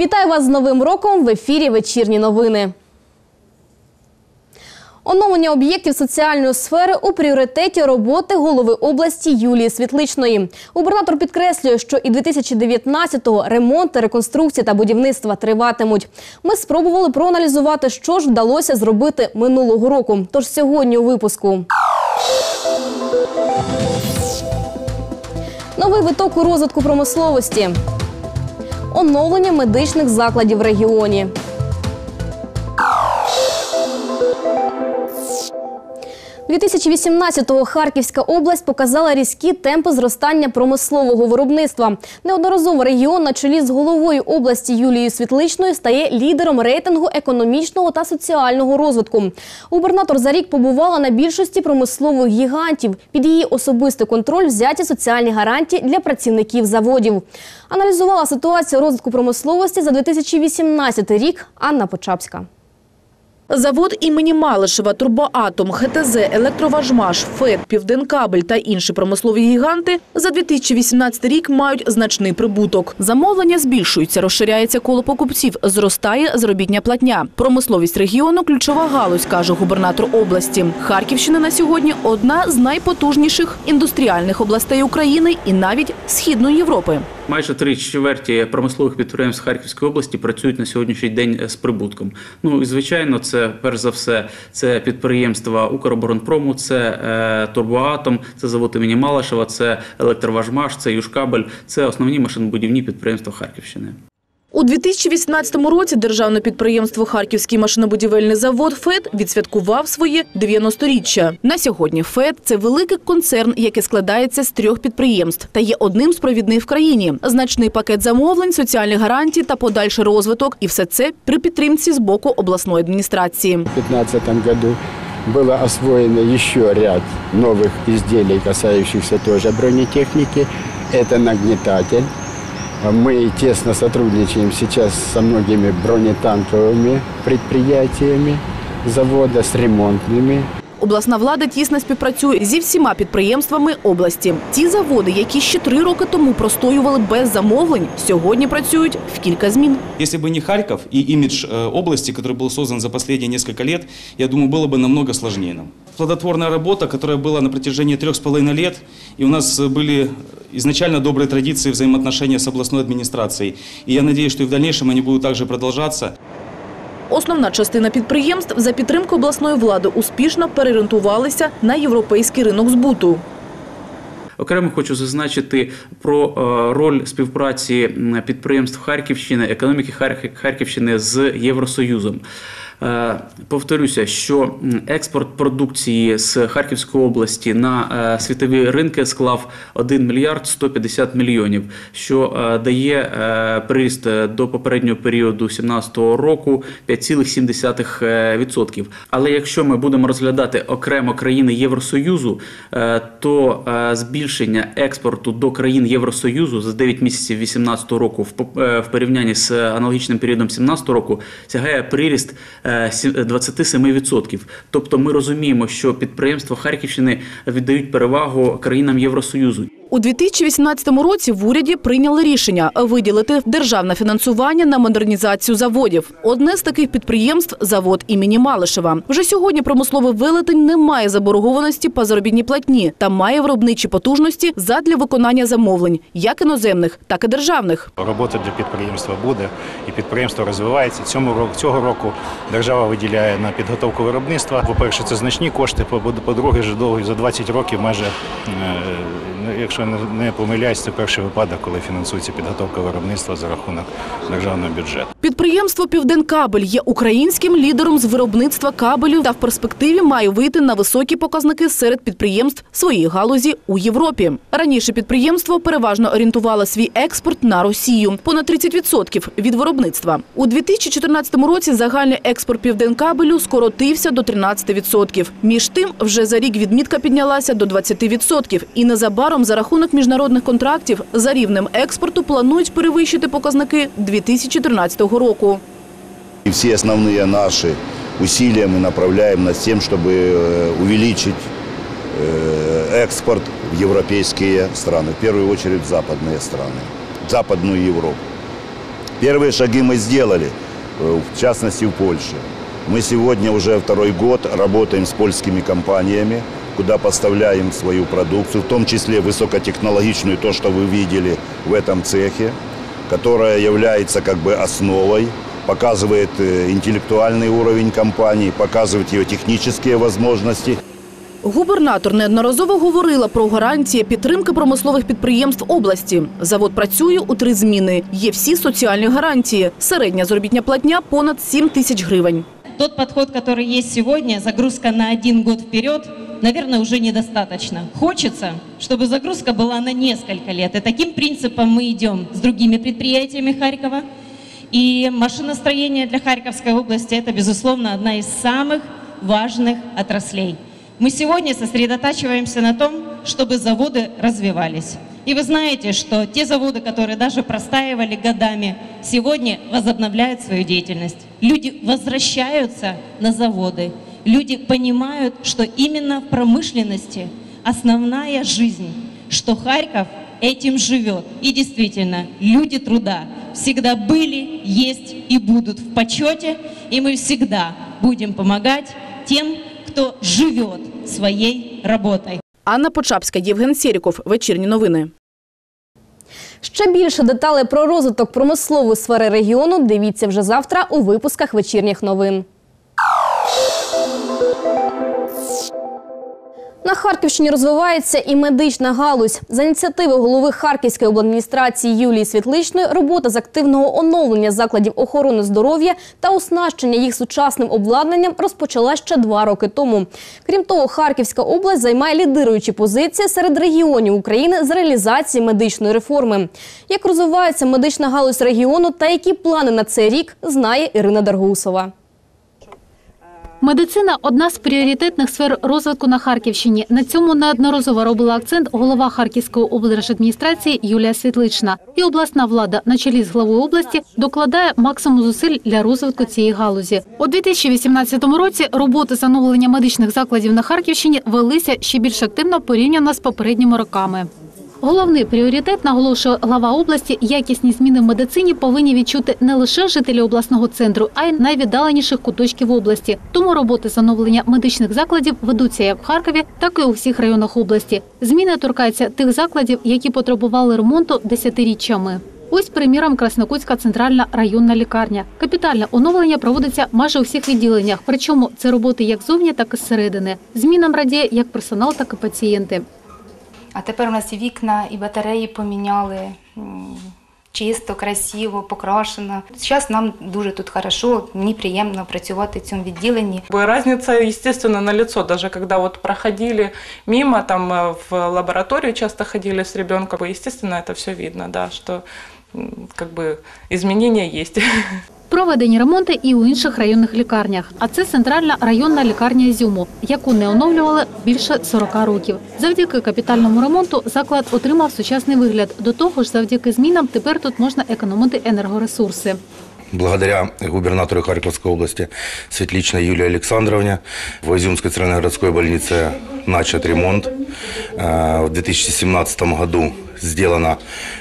Вітаю вас з Новим роком в ефірі Вечірні новини. Оновлення об'єктів соціальної сфери у пріоритеті роботи голови області Юлії Світличної. Губернатор підкреслює, що і 2019-го ремонти, реконструкції та будівництва триватимуть. Ми спробували проаналізувати, що ж вдалося зробити минулого року. Тож сьогодні у випуску. Новий виток у розвитку промисловості. Оновлення медичних закладів в регіоні. 2018-го Харківська область показала різкі темпи зростання промислового виробництва. Неодноразово регіон на чолі з головою області Юлією Світличною стає лідером рейтингу економічного та соціального розвитку. Губернатор за рік побувала на більшості промислових гігантів. Під її особистий контроль взяті соціальні гарантії для працівників заводів. Аналізувала ситуацію розвитку промисловості за 2018 рік Анна Почапська. Завод імені Малишева, Турбоатом, ХТЗ, Електроважмаш, ФЕД, Південкабель та інші промислові гіганти за 2018 рік мають значний прибуток. Замовлення збільшуються, розширяється коло покупців, зростає заробітня платня. Промисловість регіону – ключова галузь, каже губернатор області. Харківщина на сьогодні – одна з найпотужніших індустріальних областей України і навіть Східної Європи. Майже три чверті промислових підприємств Харківської області працюють на сьогоднішній день з прибутком. Ну і звичайно, це перш за все це підприємства Укроборонпрому, це е, Турбоатом, це завод імені Малашева, це Електроважмаш, це юшкабель, це основні машинобудівні підприємства Харківщини. У 2018 році державне підприємство Харківський машинобудівельний завод ФЕД відсвяткував своє 90-річчя. На сьогодні ФЕД – це великий концерн, який складається з трьох підприємств та є одним з провідних в країні. Значний пакет замовлень, соціальних гарантій та подальший розвиток. І все це при підтримці з боку обласної адміністрації. В 2015 году было освоено еще ряд новых изделий, касающихся тоже бронетехники. Это нагнетатель. Мы тесно сотрудничаем сейчас со многими бронетанковыми предприятиями завода, с ремонтными. Обласна влада тісно співпрацює зі всіма підприємствами області. Ті заводи, які ще три роки тому простоювали без замовлень, сьогодні працюють в кілька змін. Если бы не Харьков и имидж э, области, который был создан за последние несколько лет, я думаю, было бы намного сложнее нам. Плодотворная работа, которая была на протяжении трех с половиной лет, и у нас э, были изначально добрые традиции взаимоотношения с областной администрацией. И я надеюсь, что и в дальнейшем они будут также продолжаться. Основна частина підприємств за підтримки обласної влади успішно переорієнтувалися на європейський ринок збуту. Окремо хочу зазначити про е, роль співпраці підприємств Харківщини, економіки Харківщини з Євросоюзом. Е, Повторюся, що експорт продукції з Харківської області на е, світові ринки склав 1 мільярд 150 мільйонів, що е, дає приріст до попереднього періоду 2017 року 5,7%. Але якщо ми будемо розглядати окремо країни Євросоюзу, то збільшення експорту до країн Євросоюзу за 9 місяців 2018 року в по- в порівнянні з аналогічним періодом 2017 року сягає приріст 27%. Тобто ми розуміємо, що підприємства Харківщини віддають перевагу країнам Євросоюзу. У 2018 році в уряді прийняли рішення виділити державне фінансування на модернізацію заводів. Одне з таких підприємств – завод імені Малишева. Вже сьогодні промисловий велетень не має заборгованості по заробітній платні та має виробничі потужності задля виконання замовлень, як іноземних, так і державних. Робота для підприємства буде, і підприємство розвивається. Цьому року цього року держава виділяє на підготовку виробництва. По-перше, це значні кошти. по- По-друге, вже довго за 20 років майже. Ну, Якщо не- помиляюсь, це перший випадок, коли фінансується підготовка виробництва за рахунок державного бюджету. Підприємство «Південкабель» є українським лідером з виробництва кабелів та в перспективі має вийти на високі показники серед підприємств своєї галузі у Європі. Раніше підприємство переважно орієнтувало свій експорт на Росію – понад 30% від виробництва. У 2014 році загальний експорт «Південкабелю» скоротився до 13%. Між тим, вже за рік відмітка піднялася до 20%. І незабаром за рахунок міжнародних контрактів за рівнем експорту планують перевищити показники 2013 року. И все основные наши усилия мы направляем над тем, чтобы э, увеличить э, экспорт в европейские страны, в первую очередь в западные страны, в Западную Европу. Первые шаги мы сделали, э, в частности в Польше. Мы сегодня уже второй год работаем с польскими компаниями, куда поставляем свою продукцию, в том числе высокотехнологичную, то, что вы видели в этом цехе, которая является как бы основой, показывает э, интеллектуальный уровень компании, показывает ее технические возможности. Губернатор неодноразово говорила про гарантії підтримки промислових підприємств області. Завод працює у три зміни. Є всі соціальні гарантії. Середня заробітня платня понад 7 тисяч гривень. Тот подход, который есть сегодня, загрузка на один год вперед, наверное, уже недостаточно. Хочется, чтобы загрузка была на несколько лет. И таким принципом мы идем с другими предприятиями Харькова. И машиностроение для Харьковской области – это, безусловно, одна из самых важных отраслей. Мы сегодня сосредотачиваемся на том, чтобы заводы развивались. И вы знаете, что те заводы, которые даже простаивали годами, сегодня возобновляют свою деятельность. Люди возвращаются на заводы. Люди понимают, что именно в промышленности основная жизнь, что Харьков этим живет. И действительно, люди труда всегда были, есть и будут в почете, и мы всегда будем помогать тем, кто живет своей работой. Анна Почапська, Євген Сєріков. Вечірні новини. Ще більше деталей про розвиток промислової сфери регіону дивіться вже завтра у випусках вечірніх новин. На Харківщині розвивається і медична галузь. За ініціативи голови Харківської обладміністрації Юлії Світличної робота з активного оновлення закладів охорони здоров'я та оснащення їх сучасним обладнанням розпочала ще два роки тому. Крім того, Харківська область займає лідируючі позиції серед регіонів України з реалізації медичної реформи. Як розвивається медична галузь регіону та які плани на цей рік, знає Ірина Даргусова. Медицина одна з пріоритетних сфер розвитку на Харківщині. На цьому неодноразово робила акцент голова Харківської облдержадміністрації Юлія Світлична. І обласна влада на чолі з главою області докладає максимум зусиль для розвитку цієї галузі. У 2018 році роботи з оновлення медичних закладів на Харківщині велися ще більш активно порівняно з попередніми роками. Головний пріоритет, наголошує глава області, якісні зміни в медицині повинні відчути не лише жителі обласного центру, а й найвіддаленіших куточків області. Тому роботи з оновлення медичних закладів ведуться як в Харкові, так і у всіх районах області. Зміни торкаються тих закладів, які потребували ремонту десятиріччями. Ось, приміром, Краснокутська центральна районна лікарня. Капітальне оновлення проводиться майже у всіх відділеннях. Причому це роботи як зовні, так і зсередини. Змінам радіє як персонал, так і пацієнти. А тепер у нас і вікна, і батареї поміняли. м, Чисто, красиво, покрашено. Зараз нам дуже тут хорошо, мені приємно працювати в цьому відділенні. Как бы Разница, естественно, на лицо. Даже когда вот проходили мимо, там э, в лабораторию часто ходили с ребенком, естественно, это все видно, да, что м, как бы изменения есть. Проведені ремонти і у інших районних лікарнях. А це центральна районна лікарня Ізюму, яку не оновлювали більше 40 років. Завдяки капітальному ремонту заклад отримав сучасний вигляд. До того ж, завдяки змінам тепер тут можна економити енергоресурси. Благодаря губернатору Харьковской области Светличной Юлии Александровне в Изюмской центральной больнице начат ремонт. Э, В 2017 году сделано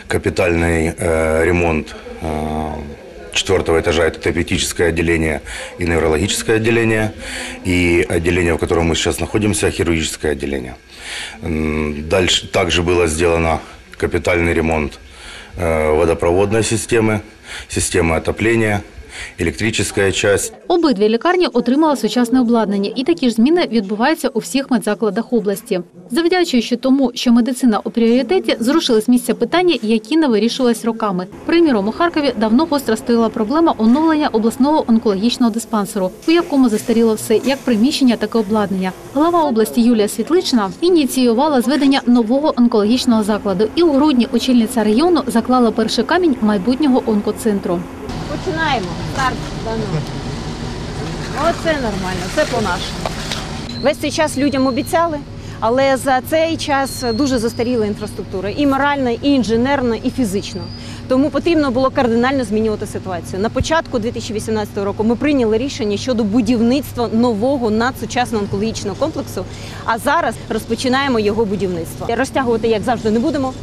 капитальный э, ремонт э, четвертого этажа. Это терапевтическое отделение и неврологическое отделение. И отделение, в котором мы сейчас находимся, хирургическое отделение. Дальше также было сделано капитальный ремонт э, водопроводной системы, системы отопления, электрическая часть. Обидві лікарні отримали сучасне обладнання, і такі ж зміни відбуваються у всіх медзакладах області. Завдячуючи тому, що медицина у пріоритеті, зрушили з місця питання, які не вирішувались роками. Приміром, у Харкові давно гостро стояла проблема оновлення обласного онкологічного диспансеру, у якому застаріло все, як приміщення, так і обладнання. Глава області Юлія Світлична ініціювала зведення нового онкологічного закладу, і у грудні очільниця району заклала перший камінь майбутнього онкоцентру. Починаємо. Старт дано. Оце нормально, це по-нашому. Весь цей час людям обіцяли, але за цей час дуже застаріла інфраструктура і моральна, і інженерна, і фізично. Тому потрібно було кардинально змінювати ситуацію. На початку 2018 року ми прийняли рішення щодо будівництва нового надсучасного онкологічного комплексу. А зараз розпочинаємо його будівництво. Розтягувати, як завжди, не будемо.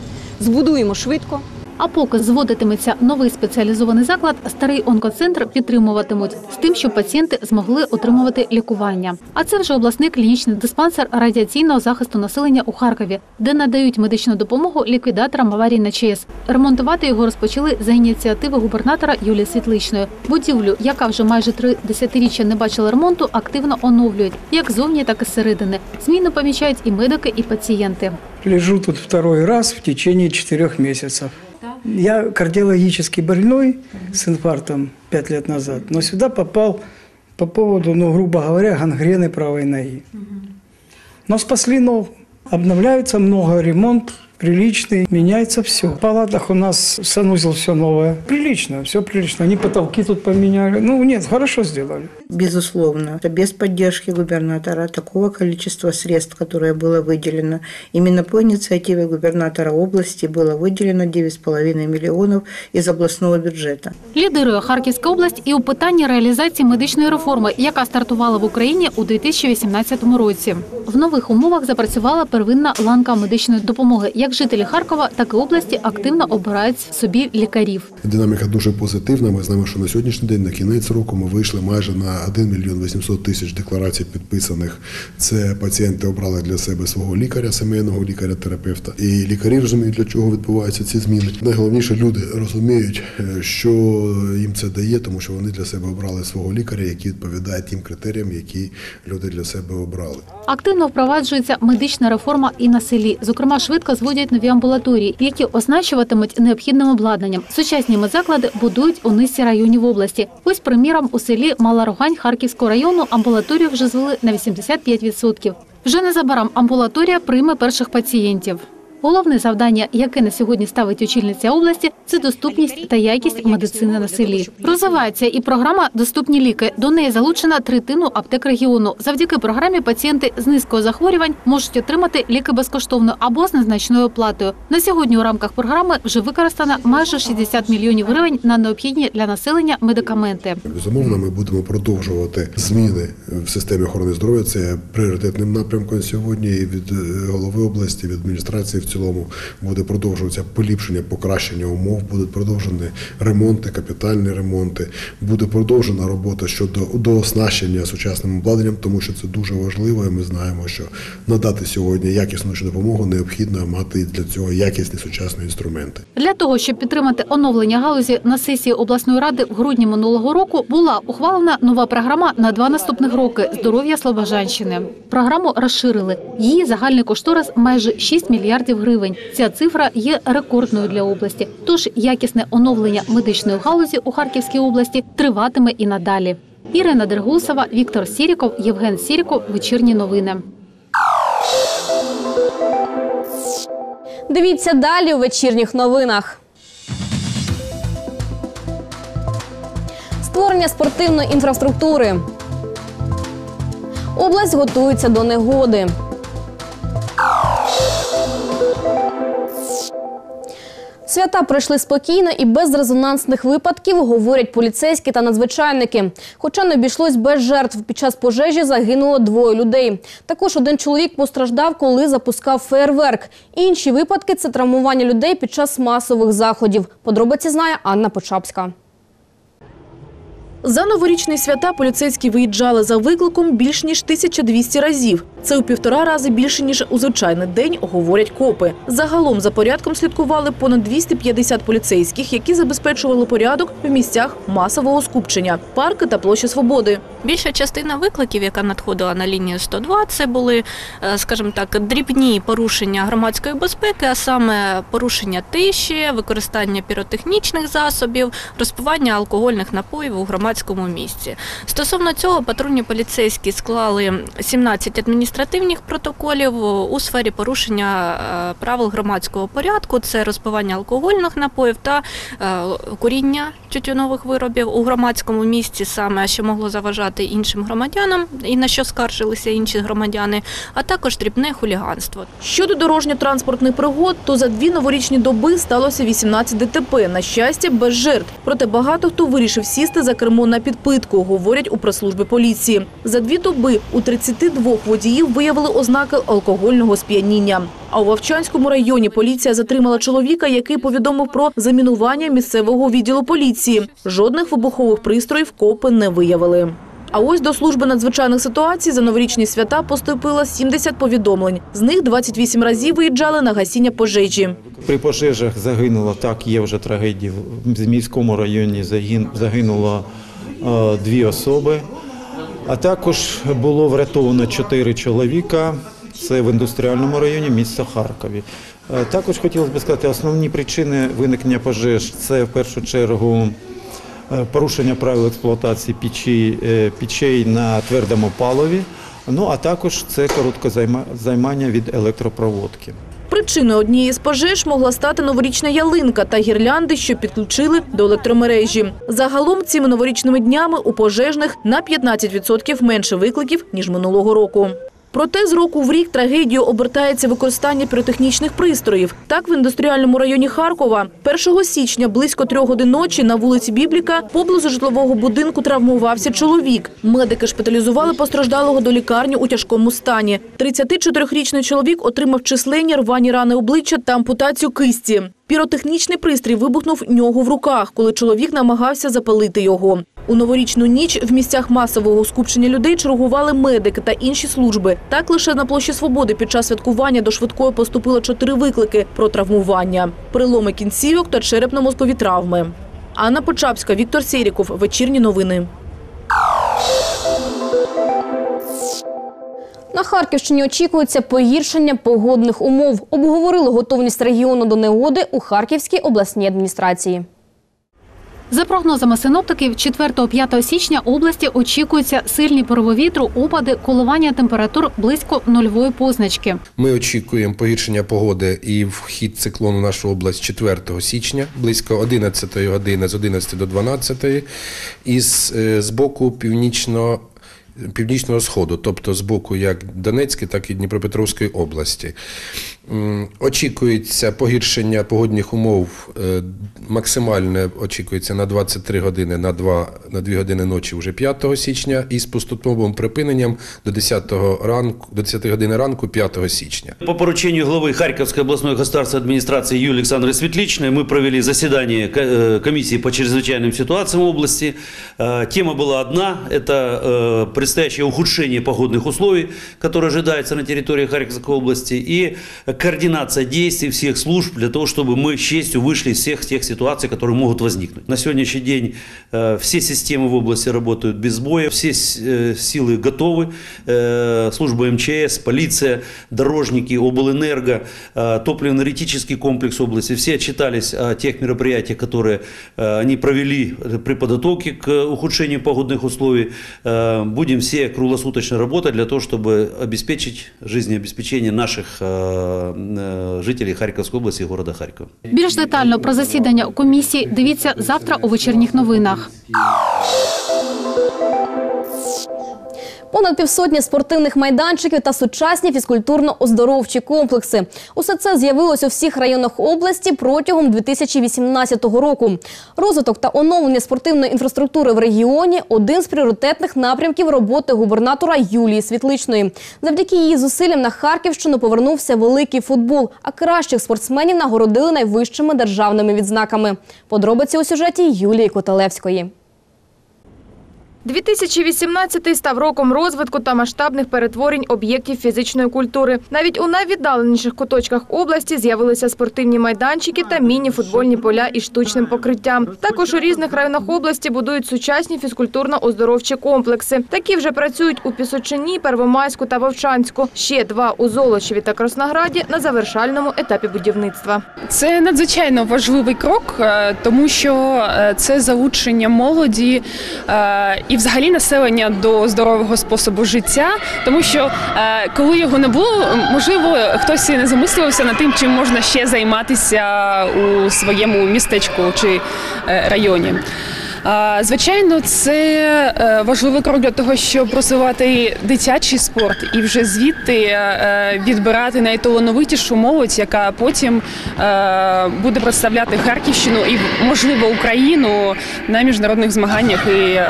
Збудуємо швидко, А поки зводитиметься новий спеціалізований заклад, старий онкоцентр підтримуватимуть з тим, щоб пацієнти змогли отримувати лікування. А це вже обласний клінічний диспансер радіаційного захисту населення у Харкові, де надають медичну допомогу ліквідаторам аварій на ЧАЕС. Ремонтувати його розпочали за ініціативи губернатора Юлії Світличної. Будівлю, яка вже майже три десятиріччя не бачила ремонту, активно оновлюють як зовні, так і зсередини. Зміни помічають і медики, і пацієнти. Лежу тут второй раз в течение четырех месяцев. Я кардиологически больной с инфарктом пять лет назад, но сюда попал по поводу, ну, грубо говоря, гангрены правой ноги. Но спасли ногу. Обновляется много, ремонт приличный, меняется все. В палатах у нас санузел все новое. Прилично, все прилично. Они потолки тут поменяли. Ну, нет, хорошо сделали. Безусловно, без поддержки губернатора такого количества средств, которое было выделено, именно по инициативе губернатора области было выделено 9,5 миллионов из областного бюджета. Лідирує Харківська область і у питанні реалізації медичної реформи, яка стартувала в Україні у 2018 році. В нових умовах запрацювала первинна ланка медичної допомоги. як жителі Харкова, так і області активно обирають собі лікарів. Динаміка дуже позитивна. Ми знаємо, що на сьогоднішній день, на кінець року, ми вийшли майже на 1 мільйон 800 тисяч декларацій підписаних. Це пацієнти обрали для себе свого лікаря, сімейного лікаря-терапевта. І лікарі розуміють, для чого відбуваються ці зміни. Найголовніше люди розуміють, е, що їм це дає, тому що вони для себе обрали свого лікаря, який відповідає тим критеріям, які люди для себе обрали. Активно впроваджується медична реформа і на селі. Зокрема, швидко зводять нові амбулаторії, які оснащуватимуть необхідним обладнанням. Сучасні медзаклади будують у низці районів області. Ось, приміром, у селі Мала Рогань Харківського району амбулаторію вже звели на 85%. Вже незабаром амбулаторія прийме перших пацієнтів. Головне завдання, яке на сьогодні ставить очільниця області, це доступність та якість медицини на селі. Розвивається і програма Доступні ліки. До неї залучена третину аптек регіону. Завдяки програмі пацієнти з низкою захворювань можуть отримати ліки безкоштовно або з незначною оплатою. На сьогодні у рамках програми вже використано майже 60 мільйонів гривень на необхідні для населення медикаменти. Безумовно, ми будемо продовжувати зміни в системі охорони здоров'я. Це пріоритетним напрямком сьогодні. Від е, голови області, від адміністрації в цілому буде продовжуватися поліпшення, покращення умов, будуть продовжені ремонти, капітальні ремонти. Буде продовжена робота щодо дооснащення сучасним обладнанням, тому що це дуже важливо. і Ми знаємо, що надати сьогодні якісну допомогу необхідно мати для цього якісні сучасні інструменти. Для того, щоб підтримати оновлення галузі на сесії обласної ради в грудні минулого року була ухвалена нова програма на два наступних роки здоров'я Слобожанщини. Програму розширили. Її загальний кошторис майже 6 мільярдів гривень. Ця цифра є рекордною для області. Тож якісне оновлення медичної галузі у Харківській області триватиме і надалі. Ірина Дергусова, Віктор Сіріков, Євген Сіріков. Вечірні новини. Дивіться далі у вечірніх новинах. Створення спортивної інфраструктури. Область готується до негоди. Свята пройшли спокійно і без резонансних випадків, говорять поліцейські та надзвичайники. Хоча не обійшлось без жертв. Під час пожежі загинуло двоє людей. Також один чоловік постраждав, коли запускав фейерверк. Інші випадки це травмування людей під час масових заходів. Подробиці знає Анна Почапська. За новорічні свята поліцейські виїжджали за викликом більш ніж 1200 разів. Це у півтора рази більше, ніж у звичайний день, говорять копи. Загалом за порядком слідкували понад 250 поліцейських, які забезпечували порядок в місцях масового скупчення – парки та площі Свободи. Більша частина викликів, яка надходила на лінію 102, це були, е, скажімо так, дрібні порушення громадської безпеки, а саме порушення тиші, використання піротехнічних засобів, розпивання алкогольних напоїв у громадському місці. Стосовно цього, патрульні поліцейські склали 17 адміністративних протоколів у сфері порушення е, правил громадського порядку. Це розпивання алкогольних напоїв та е, куріння тютюнових виробів у громадському місці, саме що могло заважати іншим громадянам і на що скаржилися інші громадяни, а також дрібне хуліганство. Щодо дорожньо-транспортних пригод, то за дві новорічні доби сталося 18 ДТП. На щастя, без жертв. Проте багато хто вирішив сісти за кермо працюємо на підпитку, говорять у прес-службі поліції. За дві доби у 32 водіїв виявили ознаки алкогольного сп'яніння. А у Вовчанському районі поліція затримала чоловіка, який повідомив про замінування місцевого відділу поліції. Жодних вибухових пристроїв копи не виявили. А ось до служби надзвичайних ситуацій за новорічні свята поступило 70 повідомлень. З них 28 разів виїжджали на гасіння пожежі. При пожежах загинуло, так, є вже трагедії. В міському районі загин- загинуло дві особи. А також було врятовано чотири чоловіка. Це в індустріальному районі міста Харкові. Е, Також хотілося б сказати, основні причини виникнення пожеж це в першу чергу е, порушення правил експлуатації печей, е, печей на твердому паливі. Ну а також це коротке займання від електропроводки. Причиною однієї з пожеж могла стати новорічна ялинка та гірлянди, що підключили до електромережі. Загалом цими новорічними днями у пожежних на 15% менше викликів, ніж минулого року. Проте з року в рік трагедію обертається використання піротехнічних пристроїв. Так, в індустріальному районі Харкова 1 січня близько трьох годин ночі на вулиці Бібліка поблизу житлового будинку травмувався чоловік. Медики шпиталізували постраждалого до лікарні у тяжкому стані. 34-річний чоловік отримав численні рвані рани обличчя та ампутацію кисті. Піротехнічний пристрій вибухнув нього в руках, коли чоловік намагався запалити його. У новорічну ніч в місцях масового скупчення людей чергували медики та інші служби. Так лише на площі Свободи під час святкування до швидкої поступило чотири виклики про травмування, переломи кінцівок та черепно-мозкові травми. Анна Почапська, Віктор Сєріков. Вечірні новини. На Харківщині очікується погіршення погодних умов. Обговорили готовність регіону до негоди у Харківській обласній адміністрації. За прогнозами синоптиків, 4-5 січня області очікуються сильні пориви вітру, опади, коливання температур близько нульової позначки. Ми очікуємо погіршення погоди і вхід циклону в нашу область 4 січня, близько 11 години з 11 до 12, із е, з боку північно Північного сходу, тобто з боку як Донецької, так і Дніпропетровської області. М, Очікується погіршення погодних умов е, максимальне очікується на 23 години на 2, на 2 години ночі вже 5 січня і з поступовим припиненням до 10 ранку до 10 години ранку 5 січня. По поручению главы Харьковской областной государственной администрации Юлии Александры Светличной мы провели заседание ко- э, комиссии по чрезвычайным ситуациям в области. Э, Тема была одна – это э, предстоящее ухудшение погодных условий, которое ожидается на территории Харьковской области, и координация действий всех служб для того, чтобы мы с честью вышли из всех тех ситуаций, которые могут возникнуть. На сегодняшний день э, все системы в области работают без боя, все э, силы готовы, Э, служба МЧС, полиция, дорожники, облэнерго, топливно-энергетический комплекс области, все отчитались о тех мероприятиях, которые они провели при подготовке к ухудшению погодных условий. Э, Будем все круглосуточно работать для того, чтобы обеспечить жизнеобеспечение наших э, э, жителей Харьковской области и города Харькова. Більш детально про засідання комісії дивіться завтра у вечірніх новинах. Понад півсотні спортивних майданчиків та сучасні фізкультурно-оздоровчі комплекси. Усе це з'явилось у всіх районах області протягом 2018 року. Розвиток та оновлення спортивної інфраструктури в регіоні – один з пріоритетних напрямків роботи губернатора Юлії Світличної. Завдяки її зусиллям на Харківщину повернувся великий футбол, а кращих спортсменів нагородили найвищими державними відзнаками. Подробиці у сюжеті Юлії Котелевської. 2018 став роком розвитку та масштабних перетворень об'єктів фізичної культури. Навіть у найвіддаленіших куточках області з'явилися спортивні майданчики та міні-футбольні поля із штучним покриттям. Також у різних районах області будують сучасні фізкультурно-оздоровчі комплекси. Такі вже працюють у Пісочині, Первомайську та Вовчанську. Ще два у Золочеві та Краснограді на завершальному етапі будівництва. Це надзвичайно важливий крок, е, тому що е, це залучення молоді е, взагалі населення до здорового способу життя. Тому що е, коли його не було, можливо, хтось і не замислювався над тим, чим можна ще займатися у своєму містечку чи е, районі. Звичайно, це е, важливий крок для того, щоб розвивати дитячий спорт і вже звідти е, відбирати найталановитішу молодь, яка потім е, буде представляти Харківщину і, можливо, Україну на міжнародних змаганнях і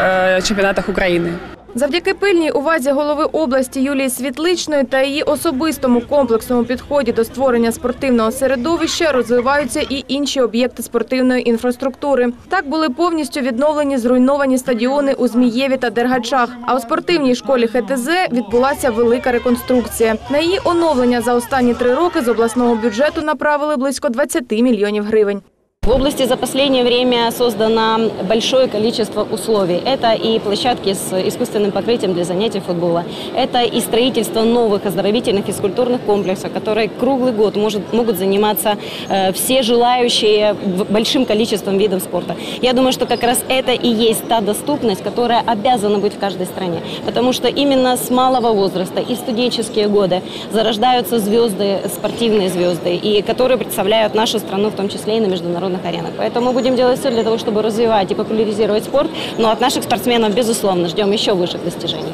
чемпіонатах України. Завдяки пильній увазі голови області Юлії Світличної та її особистому комплексному підході до створення спортивного середовища розвиваються і інші об'єкти спортивної інфраструктури. Так були повністю відновлені зруйновані стадіони у Змієві та Дергачах. А у спортивній школі ХТЗ відбулася велика реконструкція. На її оновлення за останні три роки з обласного бюджету направили близько 20 мільйонів гривень. В области за последнее время создано большое количество условий. Это и площадки с искусственным покрытием для занятий футбола. Это и строительство новых оздоровительных физкультурных комплексов, которые круглый год может, могут заниматься э, все желающие большим количеством видов спорта. Я думаю, что как раз это и есть та доступность, которая обязана быть в каждой стране. Потому что именно с малого возраста и в студенческие годы зарождаются звезды, спортивные звезды, и которые представляют нашу страну, в том числе и на международных аренах. Поэтому мы будем делать все для того, чтобы развивать и популяризировать спорт. Но от наших спортсменов, безусловно, ждем еще высших достижений.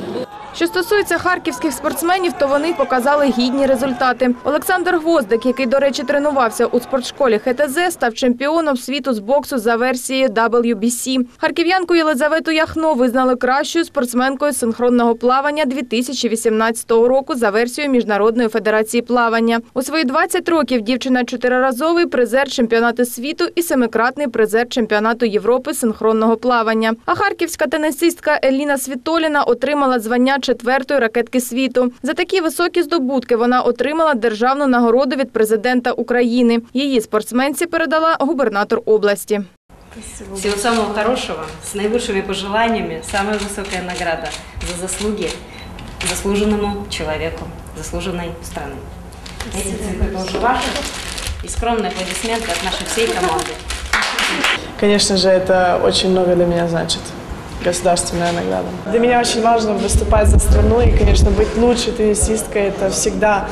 Що стосується харківських спортсменів, то вони показали гідні результати. Олександр Гвоздик, який, до речі, тренувався у спортшколі ХТЗ, став чемпіоном світу з боксу за версією WBC. Харків'янку Єлизавету Яхно визнали кращою спортсменкою синхронного плавання 2018 року за версією Міжнародної федерації плавання. У свої 20 років дівчина чотириразовий призер чемпіонату світу і семикратний призер чемпіонату Європи синхронного плавання. А харківська тенісистка Еліна Світоліна отримала звання четвертої ракетки світу. За такі високі здобутки вона отримала державну нагороду від президента України. Її спортсменці передала губернатор області. Всего самого хорошего, с наивысшими пожеланиями, самая высокая награда за заслуги заслуженному человеку, заслуженной страны. Эти цифры тоже ваши. И скромные аплодисменты от нашей всей команды. Конечно же, это очень много для меня значит. Государственная награда. Для меня очень важно выступать за страну и, конечно, быть лучшей теннисисткой. Это всегда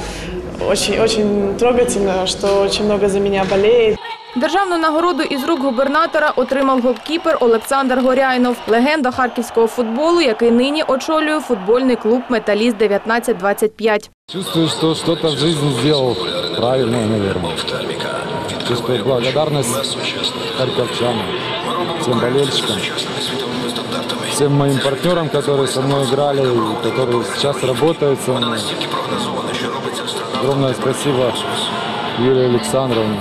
очень, очень трогательно, что очень много за меня болеет. Державну нагороду із рук губернатора отримав голкіпер Олександр Горяйнов, легенда харківського футболу, який нині очолює футбольний клуб Металіст 1925. Чувствую, что что-то в жизни сделал правильное, наверное. Чувствую благодарность харьковчанам, всем болельщикам, Всем моим партнерам, которые со мной играли и которые сейчас работают со мной. Огромное спасибо Юлии Александровне,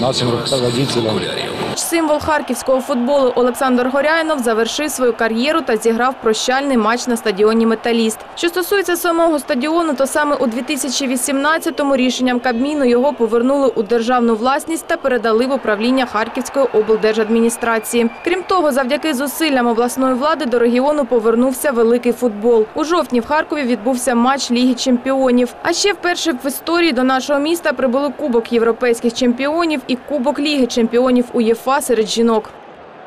нашим руководителям. Символ харківського футболу Олександр Горяйнов завершив свою кар'єру та зіграв прощальний матч на стадіоні Металіст. Що стосується самого стадіону, то саме у 2018-му рішенням Кабміну його повернули у державну власність та передали в управління Харківської облдержадміністрації. Крім того, завдяки зусиллям обласної влади до регіону повернувся великий футбол. У жовтні в Харкові відбувся матч Ліги чемпіонів. А ще вперше в історії до нашого міста прибули Кубок європейських чемпіонів і Кубок Ліги чемпіонів УЄФА серед жінок.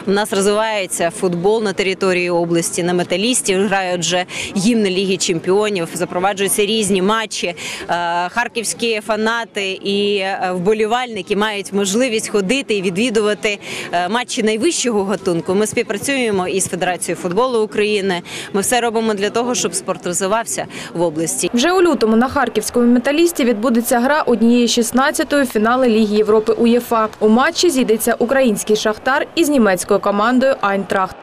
У нас розвивається футбол на території області. На металісті грають вже гімни Ліги Чемпіонів, запроваджуються різні матчі. Е, Харківські фанати і е, вболівальники мають можливість ходити і відвідувати е, матчі найвищого гатунку. Ми співпрацюємо із Федерацією футболу України. Ми все робимо для того, щоб спорт розвивався в області. Вже у лютому на харківському металісті відбудеться гра однієї 16-ї фінали Ліги Європи УЄФА. У матчі зійдеться український шахтар із німецькою командою Айнтрахт.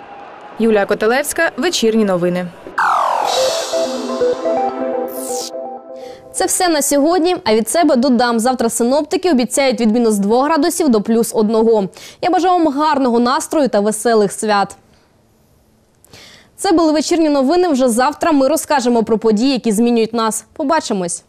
Юлія Котелевська, вечірні новини. Це все на сьогодні. А від себе додам. Завтра синоптики обіцяють від мінус 2 градусів до плюс 1. Я бажаю вам гарного настрою та веселих свят. Це були вечірні новини. Вже завтра ми розкажемо про події, які змінюють нас. Побачимось.